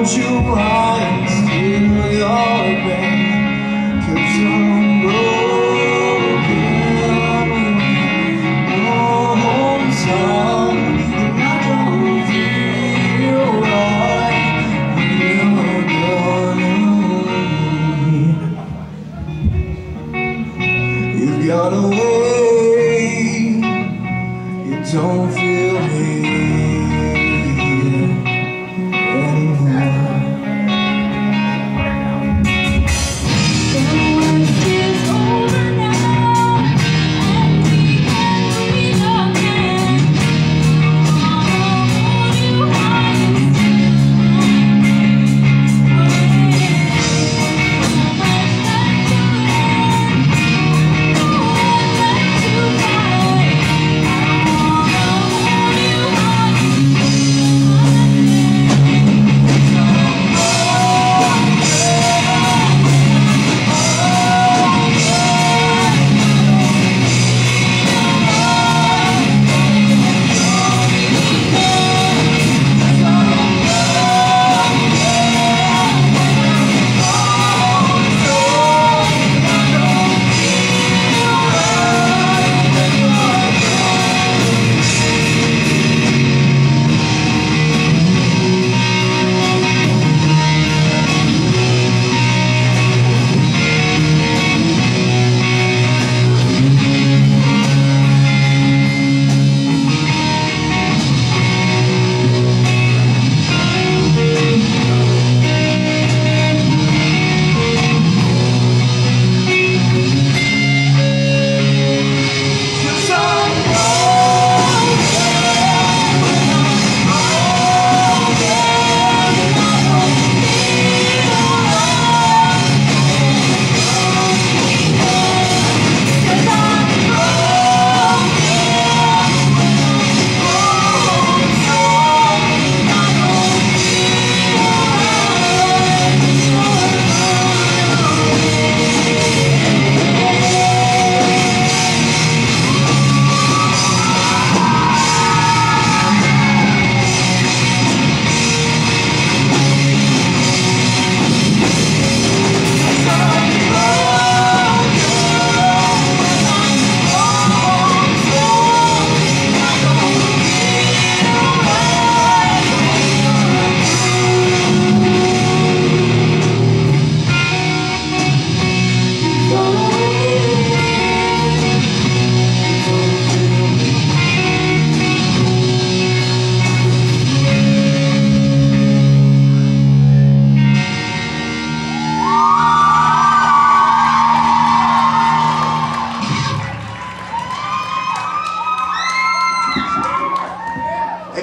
hold you high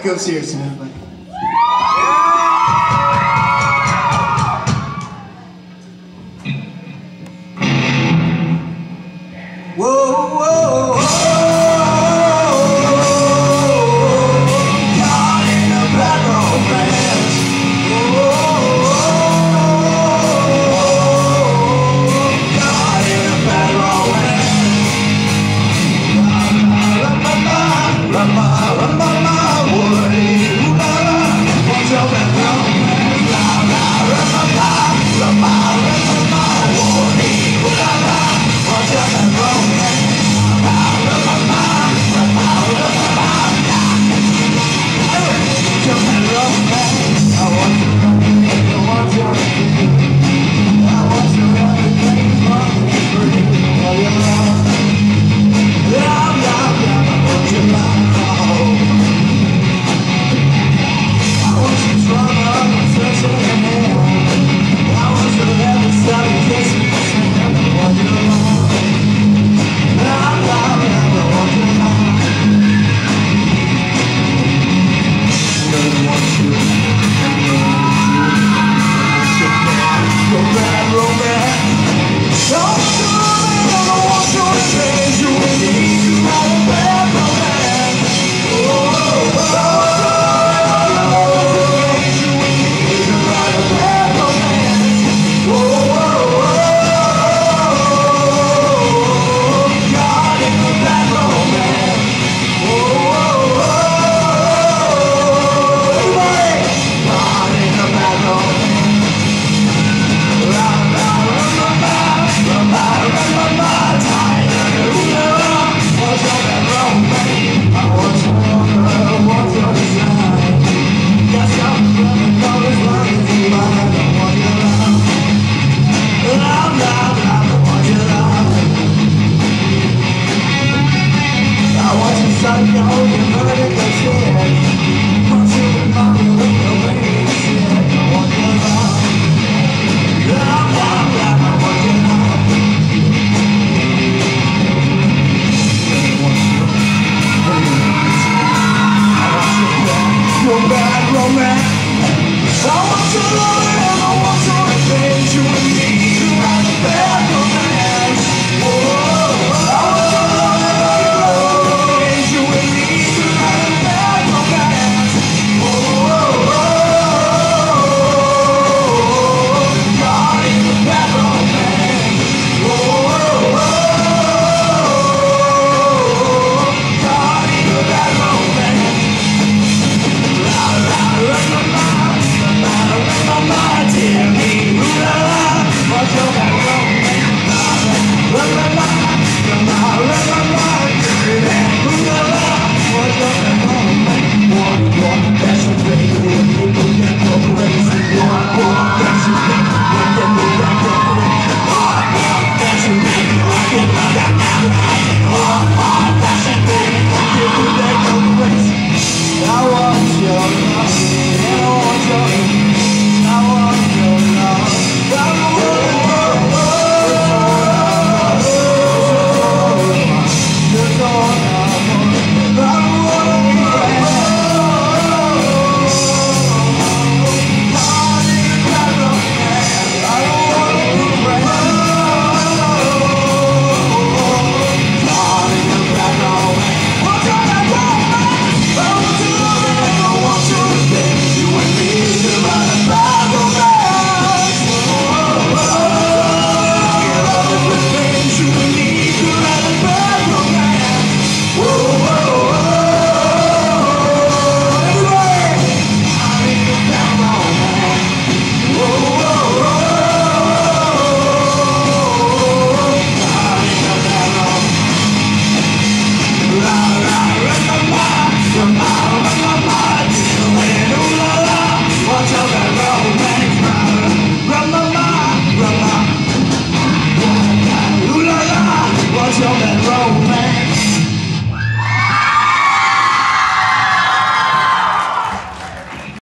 goes here, Samantha.